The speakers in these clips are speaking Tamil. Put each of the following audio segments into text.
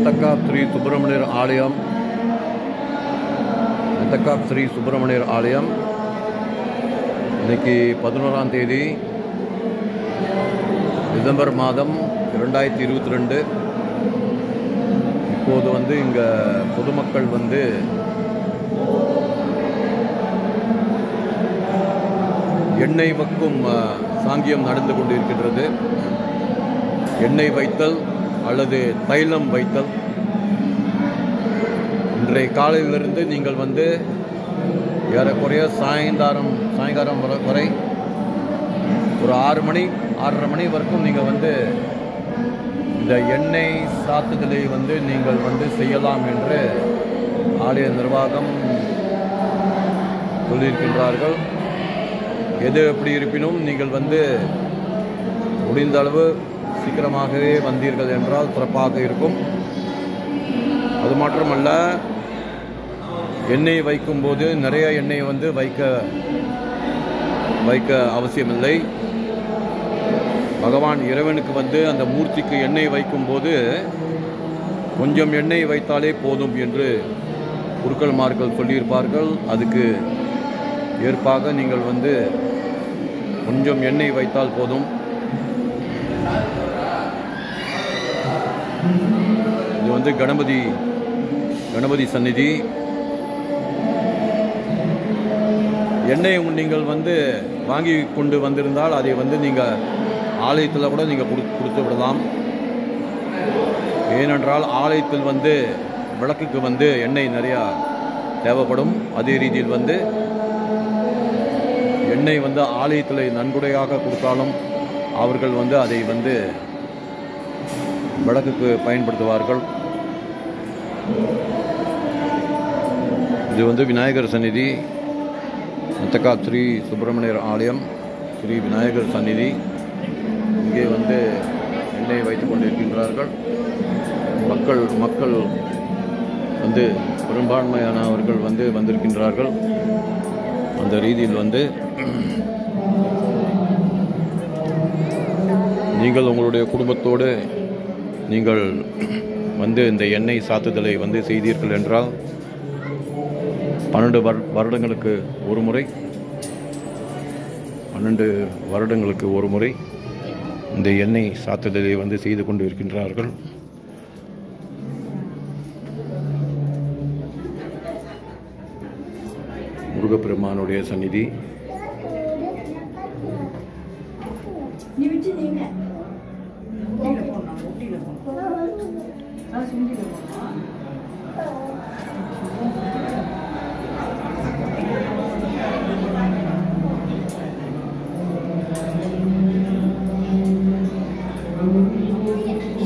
மெத்தக்கா ஸ்ரீ சுப்பிரமணியர் ஆலயம். மெத்தக்கா ஸ்ரீ சுப்பிரமணியர் ஆலயம். இன்னைக்கு பதினோராம் தேதி டிசம்பர் மாதம் இரண்டாயிரத்தி இருபத்தி ரெண்டு. இப்போது வந்து இங்கே பொதுமக்கள் வந்து எண்ணெய் வைக்கும் சாங்கியம் நடந்து கொண்டிருக்கின்றது. எண்ணெய் வைத்தல் அல்லது தைலம் வைத்தல். இன்றைய காலையிலிருந்து நீங்கள் வந்து ஏறக்குறைய சாயந்தாரம் சாயங்காலம் வர வரை ஒரு ஆறு மணி ஆறரை மணி வரைக்கும் நீங்கள் வந்து இந்த எண்ணெய் சாத்துதலை வந்து நீங்கள் வந்து செய்யலாம் என்று ஆலய நிர்வாகம் சொல்லியிருக்கின்றார்கள். எது எப்படி இருப்பினும் நீங்கள் வந்து முடிந்த அளவு சீக்கிரமாகவே வந்தீர்கள் என்றால் சிறப்பாக இருக்கும். அது மாத்திரமல்ல எண்ணெய் வைக்கும்போது நிறைய எண்ணெய் வந்து வைக்க வைக்க அவசியமில்லை. பகவான் இறைவனுக்கு வந்து அந்த மூர்த்திக்கு எண்ணெய் வைக்கும்போது கொஞ்சம் எண்ணெய் வைத்தாலே போதும் என்று குருக்கள்மார்கள் சொல்லியிருப்பார்கள். அதுக்கு ஏற்பாக நீங்கள் வந்து கொஞ்சம் எண்ணெய் வைத்தால் போதும். வந்து கணபதி கணபதி சந்நிதி. எண்ணெய் நீங்கள் வந்து வாங்கி கொண்டு வந்திருந்தால் அதை வந்து நீங்கள் ஆலயத்தில் கூட நீங்கள் கொடு கொடுத்து விடலாம். ஏனென்றால் ஆலயத்தில் வந்து விளக்குக்கு வந்து எண்ணெய் நிறையா தேவைப்படும். அதே ரீதியில் வந்து எண்ணெய் வந்து ஆலயத்தில் நன்கொடையாக கொடுத்தாலும் அவர்கள் வந்து அதை வந்து விளக்குக்கு பயன்படுத்துவார்கள். இது வந்து விநாயகர் சந்நிதி முத்தக்கா ஸ்ரீ சுப்பிரமணியர் ஆலயம். ஸ்ரீ விநாயகர் சந்நிதி. இங்கே வந்து எண்ணெய் வைத்துக் கொண்டிருக்கின்றார்கள். மக்கள் மக்கள் வந்து பெரும்பான்மையானவர்கள் வந்து வந்திருக்கின்றார்கள். அந்த ரீதியில் வந்து நீங்கள் உங்களுடைய குடும்பத்தோடு நீங்கள் வந்து இந்த எண்ணெய் சாத்துதலை வந்து செய்தீர்கள் என்றால் பன்னெண்டு வரு வருடங்களுக்கு ஒரு முறை பன்னெண்டு வருடங்களுக்கு ஒரு முறை இந்த எண்ணெய் சாத்துதலை வந்து செய்து கொண்டு இருக்கின்றார்கள் முருகப்பெருமானுடைய சந்நிதி. நீ வச்சு நீங்க. ஊட்டியில் போகணும் ஊட்டியில் போகணும்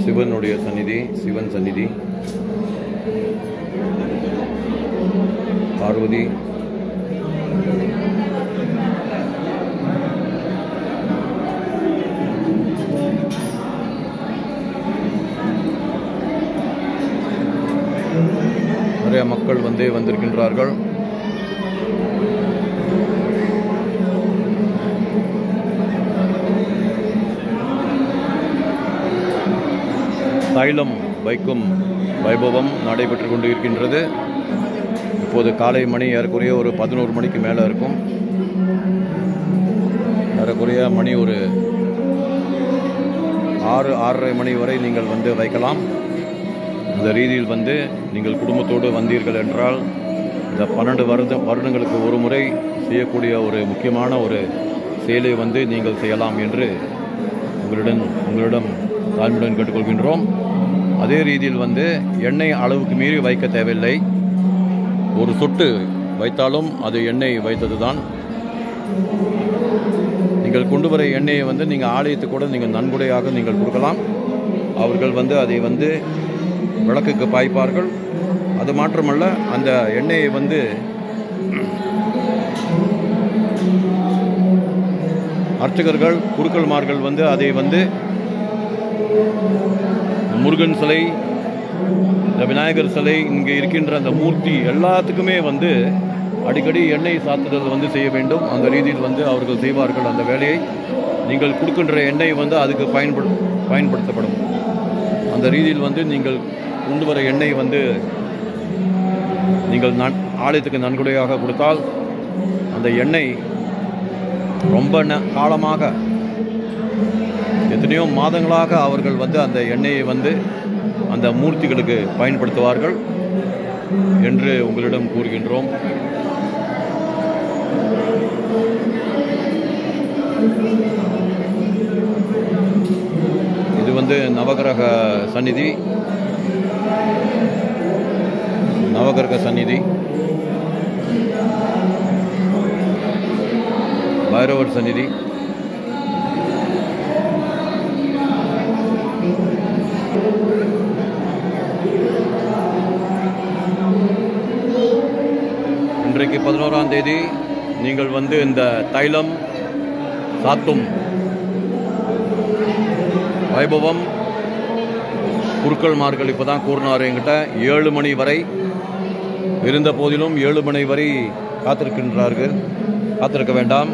சிவனுடைய சந்நிதி சிவன் சந்நிதி. பார்வதி நிறைய மக்கள் வந்து வந்திருக்கின்றார்கள். தைலம் வைக்கும் வைபவம் நடைபெற்று கொண்டு இருக்கின்றது இப்போது காலை மணி ஏறக்குறைய ஒரு பதினோரு மணிக்கு மேலே இருக்கும். ஏறக்குறைய மணி ஒரு ஆறு ஆறரை மணி வரை நீங்கள் வந்து வைக்கலாம். இந்த ரீதியில் வந்து நீங்கள் குடும்பத்தோடு வந்தீர்கள் என்றால் இந்த பன்னெண்டு வருட வருடங்களுக்கு ஒரு முறை செய்யக்கூடிய ஒரு முக்கியமான ஒரு செயலை வந்து நீங்கள் செய்யலாம் என்று உங்களிடம் உங்களிடம் தாழ்மையுடன் கேட்டுக்கொள்கின்றோம். அதே ரீதியில் வந்து எண்ணெய் அளவுக்கு மீறி வைக்க தேவையில்லை. ஒரு சொட்டு வைத்தாலும் அது எண்ணெய் வைத்தது தான் நீங்கள் கொண்டு வர எண்ணெயை வந்து நீங்கள் ஆலயத்துக்கு கூட நீங்கள் நன்கொடையாக நீங்கள் கொடுக்கலாம். அவர்கள் வந்து அதை வந்து விளக்குக்கு பாய்ப்பார்கள். அது மாற்றமல்ல அந்த எண்ணெயை வந்து அர்ச்சகர்கள் குருக்கள்மார்கள் வந்து அதை வந்து முருகன் சிலை இந்த விநாயகர் சிலை இங்கே இருக்கின்ற அந்த மூர்த்தி எல்லாத்துக்குமே வந்து அடிக்கடி எண்ணெய் சாத்துதல் வந்து செய்ய வேண்டும். அந்த ரீதியில் வந்து அவர்கள் செய்வார்கள் அந்த வேலையை. நீங்கள் கொடுக்கின்ற எண்ணெய் வந்து அதுக்கு பயன்படு பயன்படுத்தப்படும். அந்த ரீதியில் வந்து நீங்கள் கொண்டு வர எண்ணெய் வந்து நீங்கள் நன் ஆலயத்துக்கு நன்கொடையாக கொடுத்தால் அந்த எண்ணெய் ரொம்ப ந- காலமாக எத்தனையோ மாதங்களாக அவர்கள் வந்து அந்த எண்ணெயை வந்து அந்த மூர்த்திகளுக்கு பயன்படுத்துவார்கள் என்று உங்களிடம் கூறுகின்றோம். இது வந்து நவகிரக சந்நிதி. நவகிரக சந்நிதி. பைரவர் சந்நிதி. இன்றைக்கு பதினோராம் தேதி நீங்கள் வந்து இந்த தைலம் சாத்தும் வைபவம். குருக்கள்மார்கள் இப்போ தான் கூறினார் என்கிட்ட. ஏழு மணி வரை இருந்த போதிலும் ஏழு மணி வரை காத்திருக்கின்றார்கள். காத்திருக்க வேண்டாம்.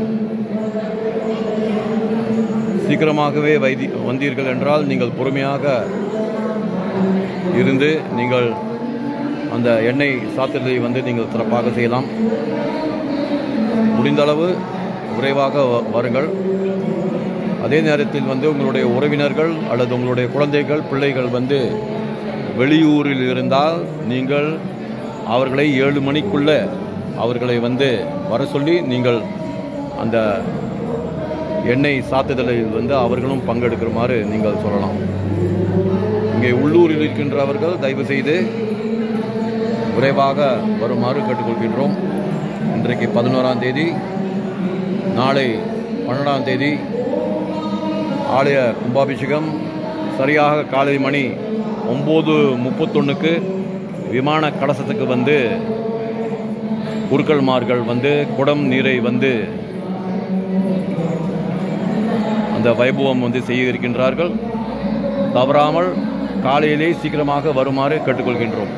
சீக்கிரமாகவே வைதி வந்தீர்கள் என்றால் நீங்கள் பொறுமையாக இருந்து நீங்கள் அந்த எண்ணெய் சாத்திரத்தை வந்து நீங்கள் சிறப்பாக செய்யலாம். முடிந்தளவு விரைவாக வ- அதே நேரத்தில் வந்து உங்களுடைய உறவினர்கள் அல்லது உங்களுடைய குழந்தைகள் பிள்ளைகள் வந்து வெளியூரில் இருந்தால் நீங்கள் அவர்களை ஏழு மணிக்குள்ள அவர்களை வந்து வர சொல்லி நீங்கள் அந்த எண்ணெய் சாத்துதலில் வந்து அவர்களும் பங்கெடுக்குமாறு நீங்கள் சொல்லலாம். இங்கே உள்ளூரில் இருக்கின்றவர்கள் தயவு செய்து விரைவாக வருமாறு கேட்டுக்கொள்கின்றோம். இன்றைக்கு பதினோராம் தேதி நாளை பன்னெண்டாம் தேதி ஆலய கும்பாபிஷேகம் சரியாக காலை மணி ஒம்பது முப்பத்தொன்றுக்கு விமான கலசத்துக்கு வந்து குருக்கள்மார்கள் வந்து குடம் நீரை வந்து அந்த வைபவம் வந்து செய்ய இருக்கின்றார்கள் தவறாமல் காலையிலே சீக்கிரமாக வருமாறு கேட்டுக்கொள்கின்றோம்.